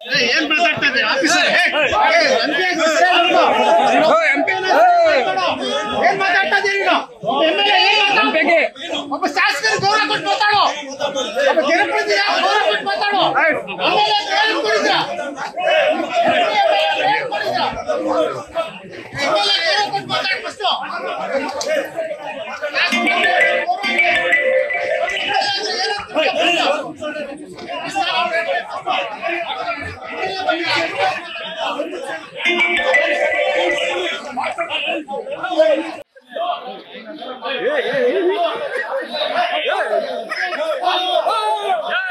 ಏನ್ ಮಾತಾಡ್ತಾ ಇದ್ದೀರಿ ಆಫೀಸರ್ ಏನ್ ಮಾತಾಡ್ತಾ ಇದ್ದೀರಿ? ಒಬ್ಬ ಶಾಸಕರು ಗೌರವ ಕೊಟ್ಟು ಮಾತಾಡು ಒಬ್ಬ ಜನಪ್ರತಿನಿಧಿ ಗೌರವ ಕೊಟ್ಟು ಮಾತಾಡು 好好好好好